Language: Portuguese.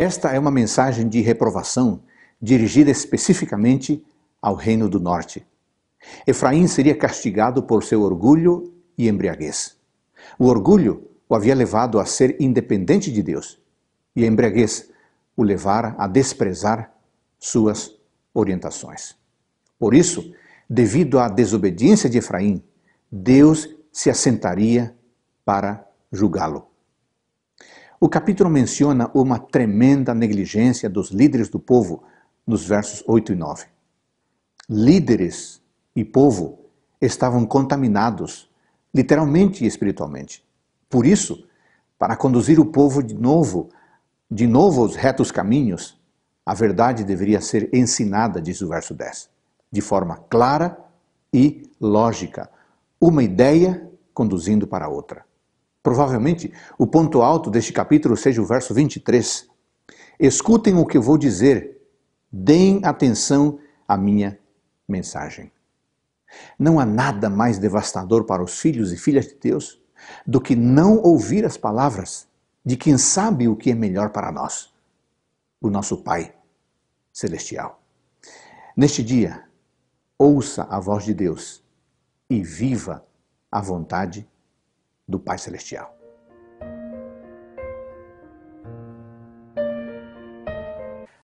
Esta é uma mensagem de reprovação dirigida especificamente ao Reino do Norte. Efraim seria castigado por seu orgulho e embriaguez. O orgulho o havia levado a ser independente de Deus, e a embriaguez o levara a desprezar suas orientações. Por isso, devido à desobediência de Efraim, Deus se assentaria para julgá-lo. O capítulo menciona uma tremenda negligência dos líderes do povo nos versos 8 e 9. Líderes e povo estavam contaminados, literalmente e espiritualmente. Por isso, para conduzir o povo de novo, de novo aos retos caminhos, a verdade deveria ser ensinada, diz o verso 10, de forma clara e lógica, uma ideia conduzindo para outra. Provavelmente o ponto alto deste capítulo seja o verso 23. Escutem o que vou dizer, deem atenção à minha mensagem. Não há nada mais devastador para os filhos e filhas de Deus do que não ouvir as palavras de quem sabe o que é melhor para nós, o nosso Pai Celestial. Neste dia, ouça a voz de Deus e viva a vontade do Pai Celestial.